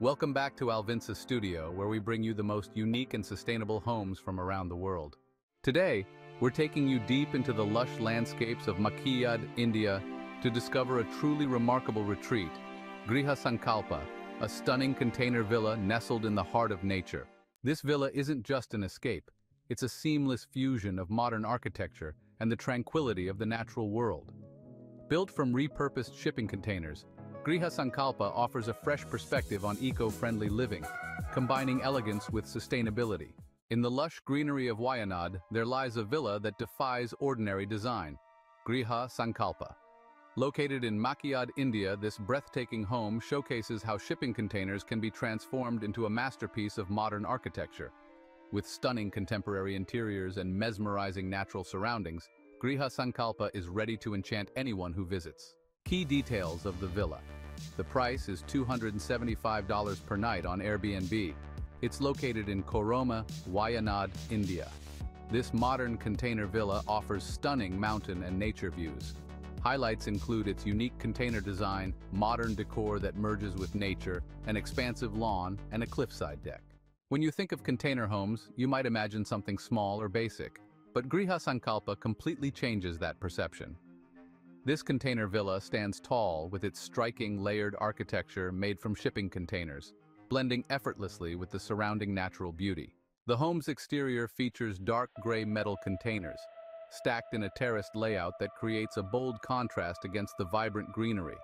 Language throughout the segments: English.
Welcome back to Alvinsa Studio, where we bring you the most unique and sustainable homes from around the world. Today, we're taking you deep into the lush landscapes of Makkiyad, India, to discover a truly remarkable retreat, Griha Sankalpa, a stunning container villa nestled in the heart of nature. This villa isn't just an escape, it's a seamless fusion of modern architecture and the tranquility of the natural world. Built from repurposed shipping containers, Griha Sankalpa offers a fresh perspective on eco-friendly living, combining elegance with sustainability. In the lush greenery of Wayanad, there lies a villa that defies ordinary design, Griha Sankalpa. Located in Makkiyad, India, this breathtaking home showcases how shipping containers can be transformed into a masterpiece of modern architecture. With stunning contemporary interiors and mesmerizing natural surroundings, Griha Sankalpa is ready to enchant anyone who visits. Key details of the villa. The price is $275 per night on Airbnb. It's located in Koroma, Wayanad, India. This modern container villa offers stunning mountain and nature views. Highlights include its unique container design, modern decor that merges with nature, an expansive lawn, and a cliffside deck. When you think of container homes, you might imagine something small or basic, but Griha Sankalpa completely changes that perception. This container villa stands tall with its striking layered architecture made from shipping containers, blending effortlessly with the surrounding natural beauty. The home's exterior features dark gray metal containers, stacked in a terraced layout that creates a bold contrast against the vibrant greenery.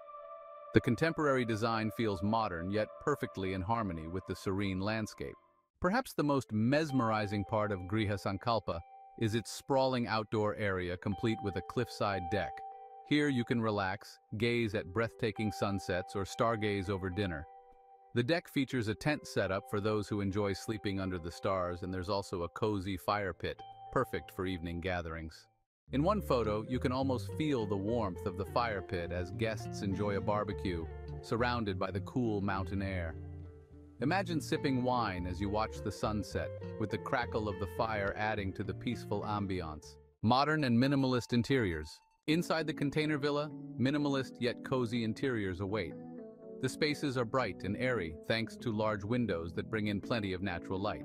The contemporary design feels modern yet perfectly in harmony with the serene landscape. Perhaps the most mesmerizing part of Griha Sankalpa is its sprawling outdoor area complete with a cliffside deck, here you can relax, gaze at breathtaking sunsets, or stargaze over dinner. The deck features a tent setup for those who enjoy sleeping under the stars, and there's also a cozy fire pit, perfect for evening gatherings. In one photo, you can almost feel the warmth of the fire pit as guests enjoy a barbecue, surrounded by the cool mountain air. Imagine sipping wine as you watch the sunset, with the crackle of the fire adding to the peaceful ambiance. Modern and minimalist interiors, Inside the container villa, minimalist yet cozy interiors await. The spaces are bright and airy thanks to large windows that bring in plenty of natural light.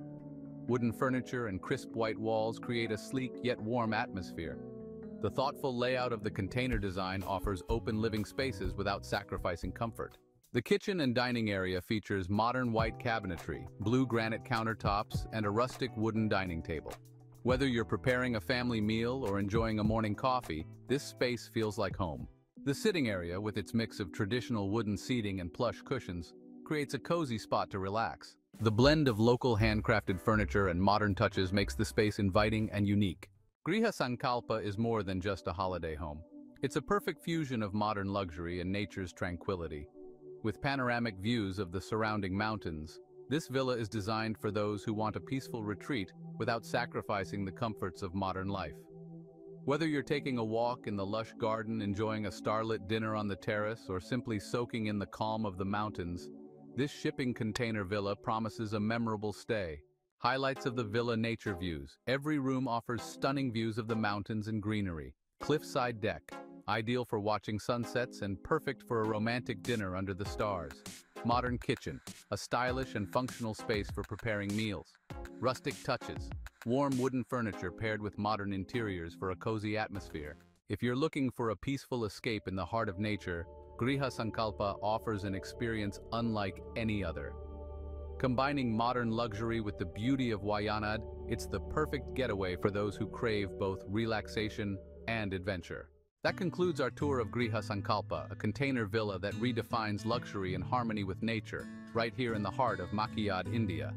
Wooden furniture and crisp white walls create a sleek yet warm atmosphere. The thoughtful layout of the container design offers open living spaces without sacrificing comfort. The kitchen and dining area features modern white cabinetry, blue granite countertops, and a rustic wooden dining table. Whether you're preparing a family meal or enjoying a morning coffee, this space feels like home. The sitting area, with its mix of traditional wooden seating and plush cushions, creates a cozy spot to relax. The blend of local handcrafted furniture and modern touches makes the space inviting and unique. Griha Sankalpa is more than just a holiday home. It's a perfect fusion of modern luxury and nature's tranquility. With panoramic views of the surrounding mountains, this villa is designed for those who want a peaceful retreat without sacrificing the comforts of modern life. Whether you're taking a walk in the lush garden, enjoying a starlit dinner on the terrace, or simply soaking in the calm of the mountains, this shipping container villa promises a memorable stay. Highlights of the villa nature views. Every room offers stunning views of the mountains and greenery. Cliffside deck, ideal for watching sunsets and perfect for a romantic dinner under the stars. Modern kitchen, a stylish and functional space for preparing meals. Rustic touches, warm wooden furniture paired with modern interiors for a cozy atmosphere. If you're looking for a peaceful escape in the heart of nature, Griha Sankalpa offers an experience unlike any other. Combining modern luxury with the beauty of Wayanad, it's the perfect getaway for those who crave both relaxation and adventure. That concludes our tour of Griha Sankalpa, a container villa that redefines luxury in harmony with nature, right here in the heart of Makkiyad, India.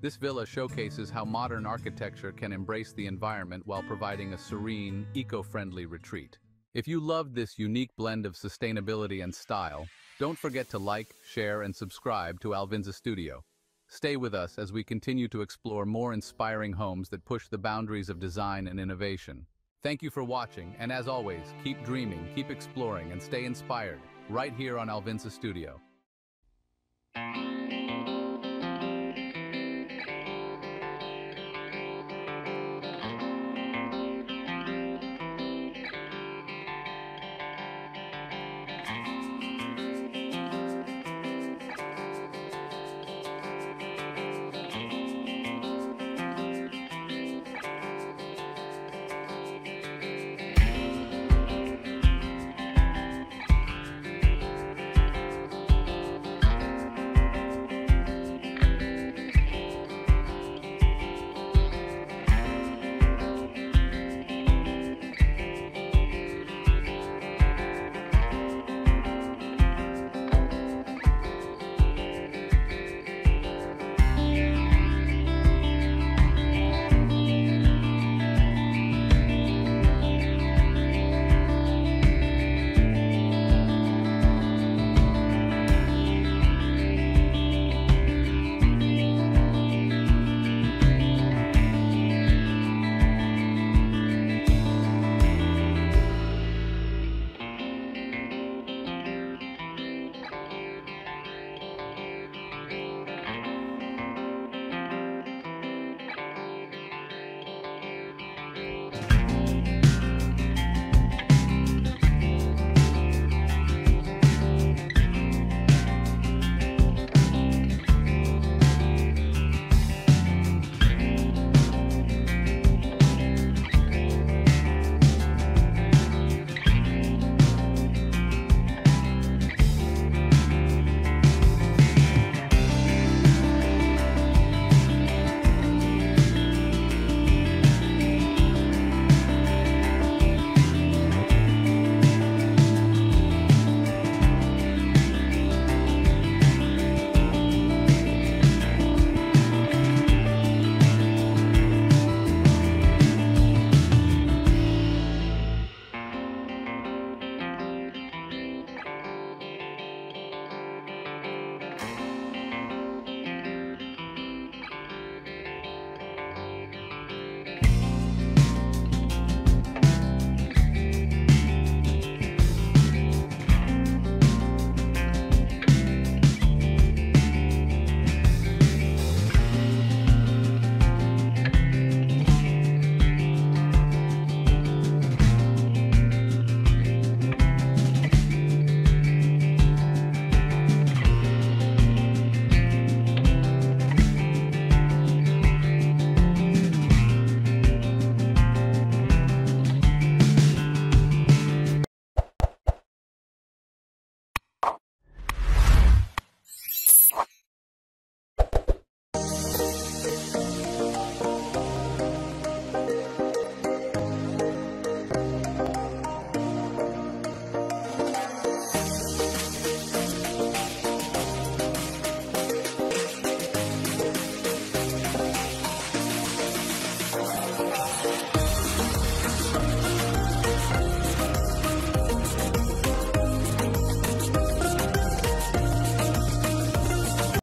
This villa showcases how modern architecture can embrace the environment while providing a serene, eco-friendly retreat. If you loved this unique blend of sustainability and style, don't forget to like, share, and subscribe to Alvinsa Studio. Stay with us as we continue to explore more inspiring homes that push the boundaries of design and innovation. Thank you for watching, and as always, keep dreaming, keep exploring, and stay inspired, right here on Alvinsa Studio.